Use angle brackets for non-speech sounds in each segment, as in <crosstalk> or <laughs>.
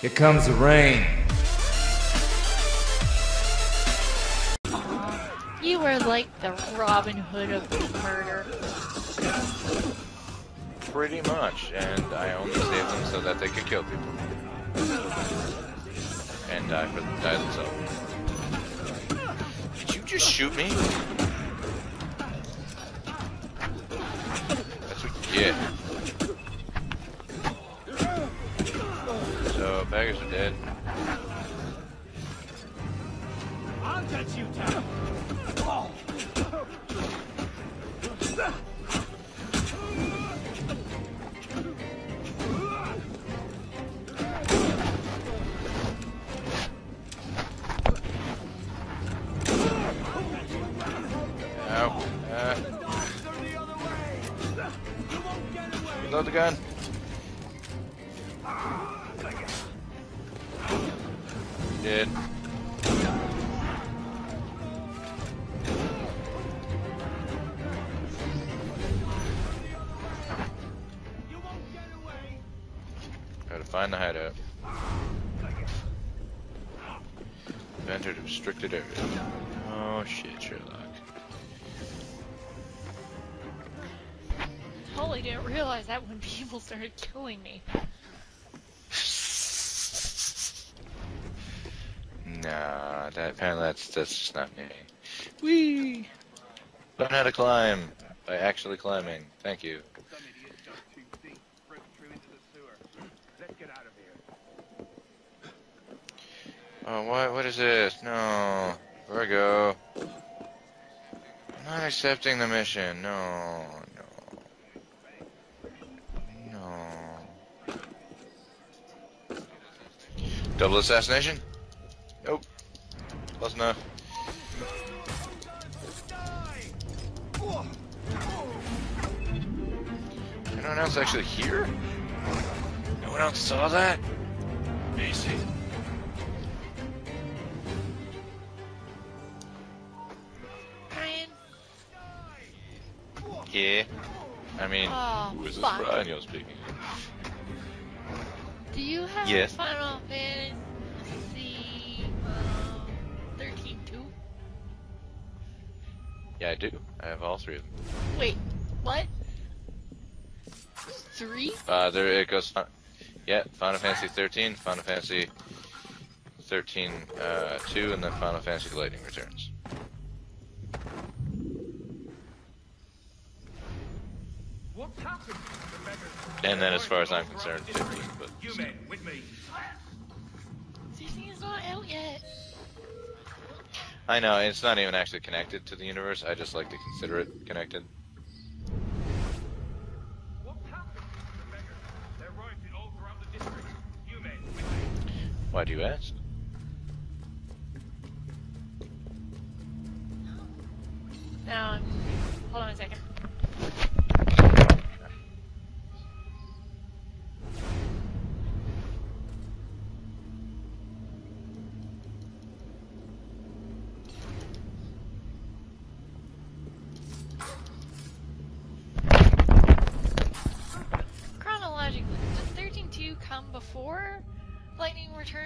Here comes the rain. You were like the Robin Hood of murder. Pretty much, and I only saved them so that they could kill people. And die for die themselves. Did you just shoot me? That's what you get. Baggers are dead. I'll get you down. Ow. Uh, reload the gun. Dead. Gotta find the hideout. Entered a restricted area. Oh shit, Sherlock. Totally didn't realize that when people started killing me. Nah, that apparently that's that's just not me. Whee! Learn how to climb by actually climbing. Thank you. Oh, what? What is this? No. Where I go? I'm not accepting the mission. No, no. No. Double assassination? Enough. Anyone else actually here? No one else saw that? Amazing. Brian? Yeah. I mean, Oh, who is this fuck. Brian you're speaking of? Do you have Yes. Final Fantasy Yeah, I do. I have all three of them. Wait, what? Three? Uh, there it goes. Yeah, Final Fantasy 13, Final Fantasy 13 uh, 2, and then Final Fantasy Lightning Returns. What's happened? The. And then, as far as I'm concerned, 15. But You men, with me. 16 is not out yet. I know it's not even actually connected to the universe. I just like to consider it connected. What's happened? The beggars. They're rioting all throughout the district. You men, with me. Why do you ask? Now, I'm- hold on a second.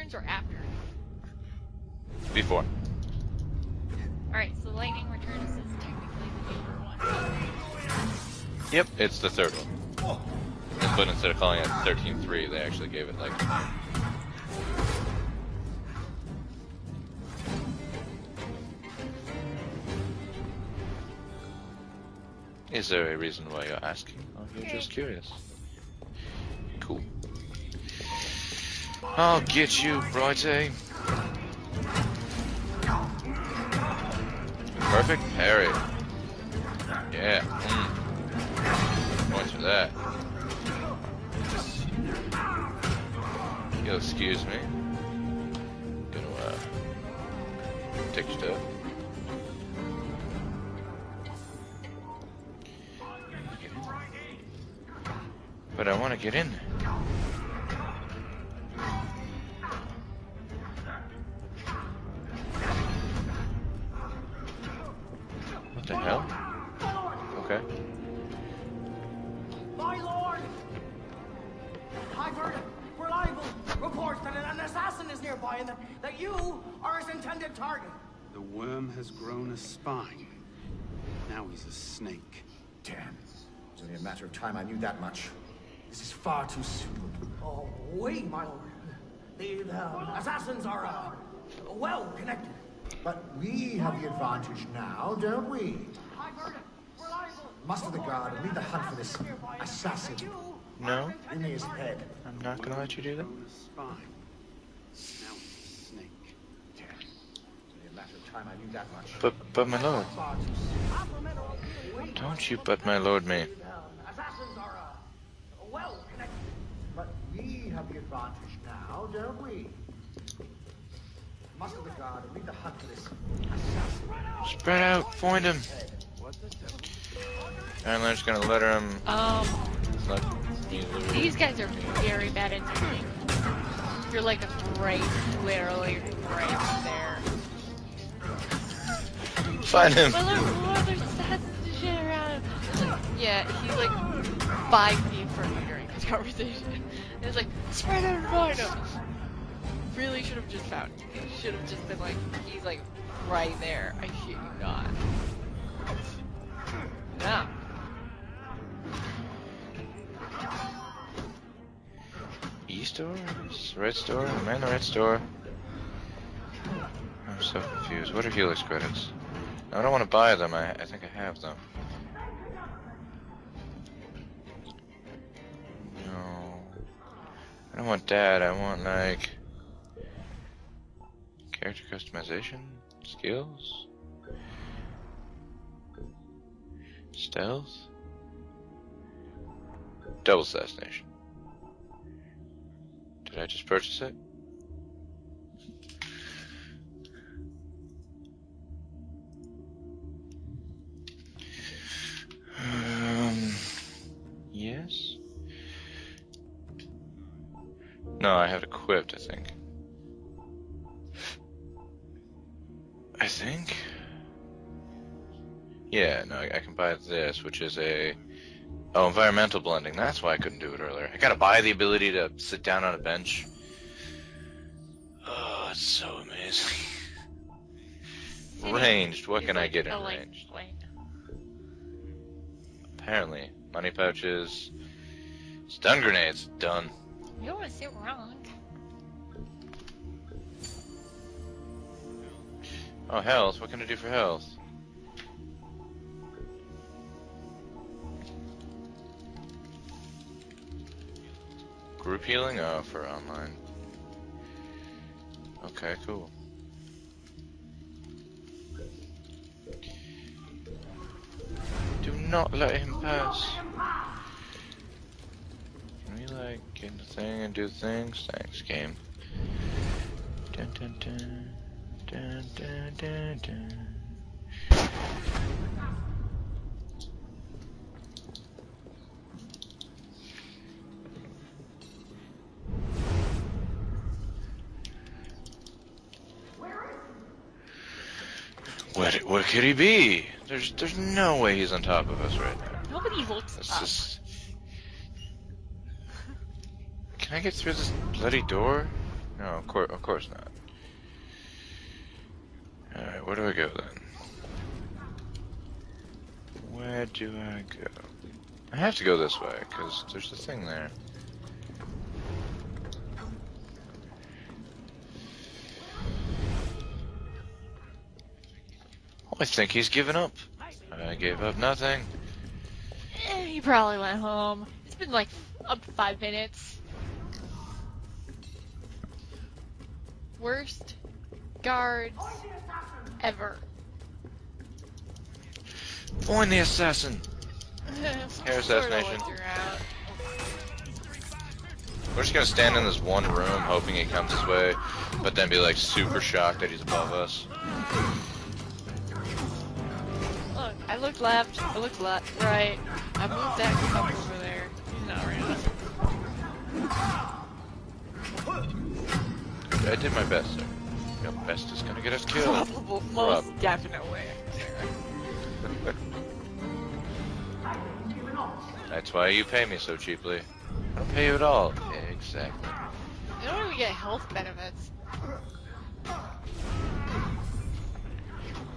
Returns or after? Before. Alright, so Lightning Returns is technically the newer one. Yep, it's the third one. But instead of calling it 13.3, they actually gave it like. Is there a reason why you're asking? Oh, you're just curious. I'll get you, Brighty. Perfect parry. Yeah. Mm. Points for that. You'll excuse me. Gonna uh take stuff. But I want to get in. What My lord! High verdict! Reliable! Reports that an an assassin is nearby and that, that you are his intended target. The worm has grown a spine. Now he's a snake. Damn. It It's only a matter of time I knew that much. This is far too soon. Oh, wait, my lord. The, the assassins are, uh, well connected. But we have the advantage now, don't we? High Vernon, we're liable. Muster the guard and lead the hunt for this assassin. No, Give me his head. I'm not gonna let you do that. Grown a spine. Now he's a snake. Damn. It's only a matter of time I knew that much. But, but my lord, Far too soon. don't you but my lord me. Assassins are, uh, well connected. But we have the advantage now, don't we? Muster the guard and lead the hunt this assassin. Spread out, find him. And I'm just gonna let him. Um, Let me these guys are very bad at zooming. You're like right, literally right there. find him. My lord, my there's shit around. Yeah, he's like five feet from me during this <laughs> conversation. And it's like, spread out and find him. Really should have just found him. Should have just been like, he's like right there. I shit you not. Yeah. Door? Red store? Am I in the red store? I'm so confused. What are Helix credits? I don't want to buy them. I, I think I have them. No. I don't want that. I want like character customization skills, stealth, double assassination. Did I just purchase it? Um, yes. No, I have it equipped, I think. I think. Yeah, no, I I can buy this, which is a oh environmental blending. That's why I couldn't do it earlier. I gotta buy the ability to sit down on a bench. Oh, it's so amazing. Ranged. What can I get in a light range? Apparently, money pouches, stun grenades. Done. You to sit wrong. Oh, health. What can I do for health? Group healing? Oh, for online. Okay, cool. Do not let him pass. Can we, like, get in the thing and do things? Thanks, game. Dun dun dun. Dun, dun, dun, dun. Where, where could he be? There's there's no way he's on top of us right now. Nobody looks It's up. just. Can I get through this bloody door? No, of course, of course not. All right, where do I go then? Where do I go? I have to go this way because there's a thing there. I think he's given up. I gave up nothing. Eh, he probably went home. It's been like up to five minutes. Worst guards ever. Find the assassin. <laughs> Hair assassination. We're just gonna stand in this one room hoping he comes this way, but then be like super shocked that he's above us. I looked left, I looked left, right. I moved that cup over there. He's not around. I did my best, sir. Your best is gonna get us killed. Probable, most Prob- definitely. <laughs> That's why you pay me so cheaply. I don't pay you at all. Exactly. You don't even get health benefits.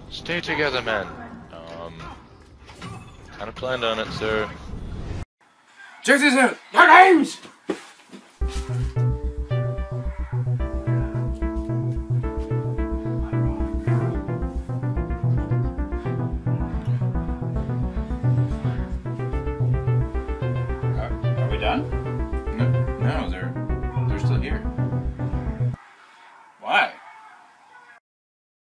Stay together, men. Kind of planned on it, sir. Citizen, your names!